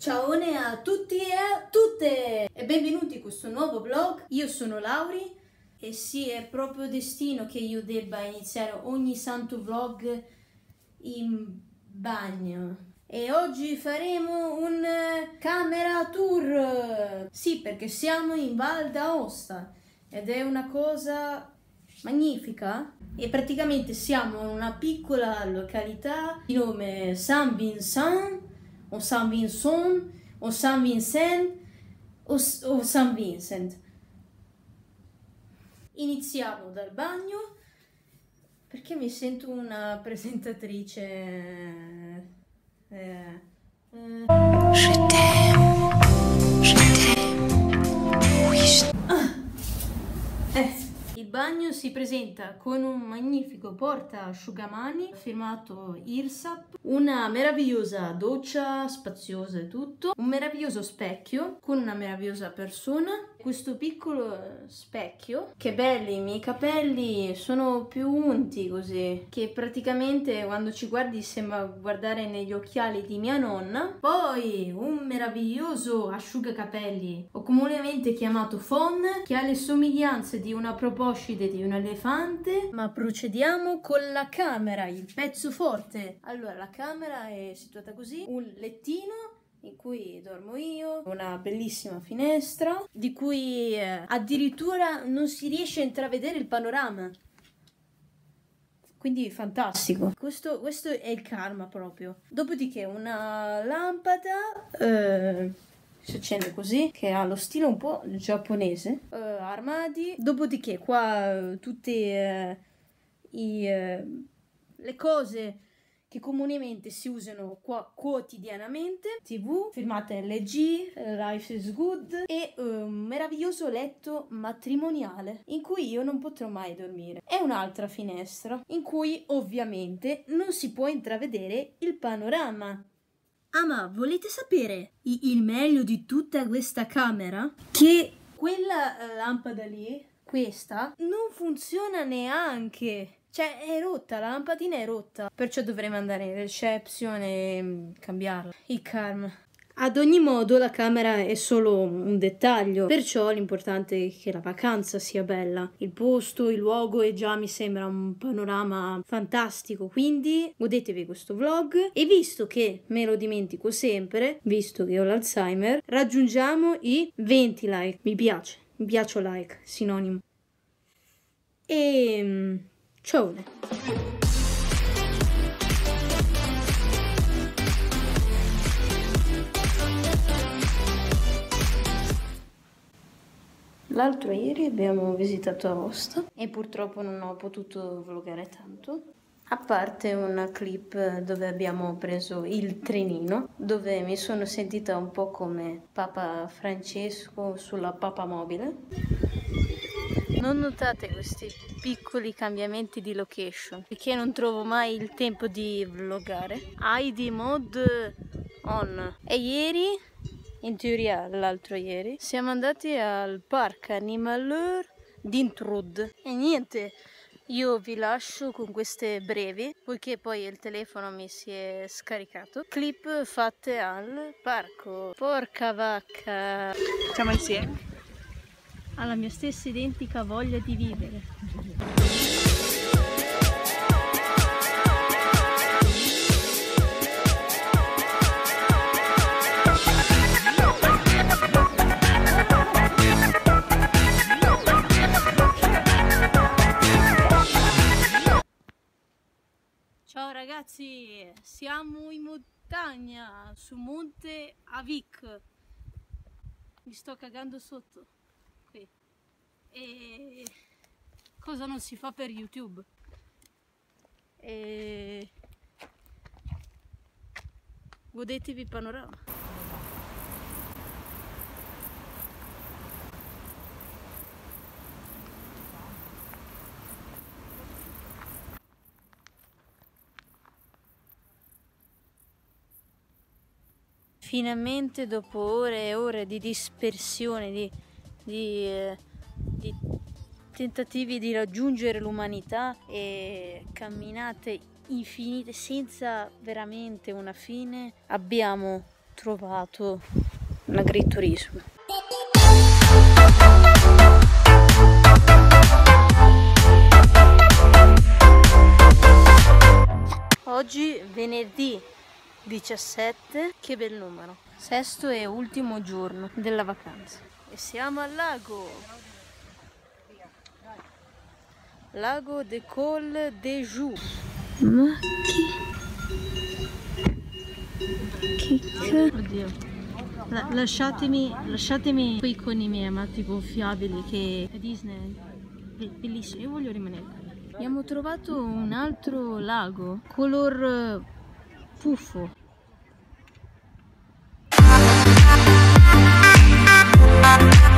Ciao a tutti e a tutte e benvenuti in questo nuovo vlog. Io sono Lauri e sì, è proprio destino che io debba iniziare ogni santo vlog in bagno. E oggi faremo un eh, camera tour. Sì, perché siamo in Val d'Aosta ed è una cosa magnifica e praticamente siamo in una piccola località di nome Saint Vincent o Saint Vincent o Saint Vincent o, o Saint Vincent. Iniziamo dal bagno perché mi sento una presentatrice. Eh, eh. Bagno si presenta con un magnifico porta asciugamani firmato IRSAP, una meravigliosa doccia spaziosa e tutto, un meraviglioso specchio con una meravigliosa persona, questo piccolo specchio, che belli i miei capelli sono più unti così, che praticamente quando ci guardi sembra guardare negli occhiali di mia nonna, poi un meraviglioso asciugacapelli o comunemente chiamato phon che ha le somiglianze di una proposta oscide di un elefante, ma procediamo con la camera, il pezzo forte. Allora, la camera è situata così, un lettino in cui dormo io, una bellissima finestra, di cui eh, addirittura non si riesce a intravedere il panorama. Quindi fantastico. Questo, questo è il karma proprio. Dopodiché una lampada. Eh, si accende così, che ha lo stile un po' giapponese. Uh, armadi, dopodiché qua uh, tutte uh, i, le cose che comunemente si usano qua quotidianamente, tv, firmate LG, Life is Good e un meraviglioso letto matrimoniale in cui io non potrò mai dormire. E un'altra finestra in cui ovviamente non si può intravedere il panorama Ah, ma volete sapere il meglio di tutta questa camera? Che quella lampada lì, questa, non funziona neanche. Cioè, è rotta, la lampadina è rotta. Perciò dovremo andare in reception e mm, cambiarla. Il karma. Ad ogni modo la camera è solo un dettaglio, perciò l'importante è che la vacanza sia bella. Il posto, il luogo e già mi sembra un panorama fantastico, quindi godetevi questo vlog e visto che me lo dimentico sempre, visto che ho l'Alzheimer, raggiungiamo i 20 like. Mi piace, mi piace like, sinonimo. E mm, ciao. L'altro ieri abbiamo visitato Aosta e purtroppo non ho potuto vlogare tanto. A parte una clip dove abbiamo preso il trenino, dove mi sono sentita un po' come Papa Francesco sulla Papa Mobile. Non notate questi piccoli cambiamenti di location, perché non trovo mai il tempo di vlogare. ID mode on. E ieri in teoria l'altro ieri, siamo andati al Parc Animaleur d'Intrud. E niente, io vi lascio con queste brevi, poiché poi il telefono mi si è scaricato. Clip fatte al parco. Porca vacca! Siamo insieme. Ha la mia stessa identica voglia di vivere. Ciao ragazzi, siamo in montagna su Monte Avic. Mi sto cagando sotto. E cosa non si fa per YouTube? E godetevi il panorama. finalmente dopo ore e ore di dispersione, di, di, eh, tentativi di raggiungere l'umanità e camminate infinite senza veramente una fine, abbiamo trovato un agriturismo. Oggi venerdì 17, che bel numero, sesto e ultimo giorno della vacanza. E siamo al lago. Lago de Col de Joux. Ma che... Che Oddio. La, lasciatemi, lasciatemi qui con i miei amati gonfiabili che è Disney è bellissimo, io voglio rimanere qui. Abbiamo trovato un altro lago, color puffo. Thank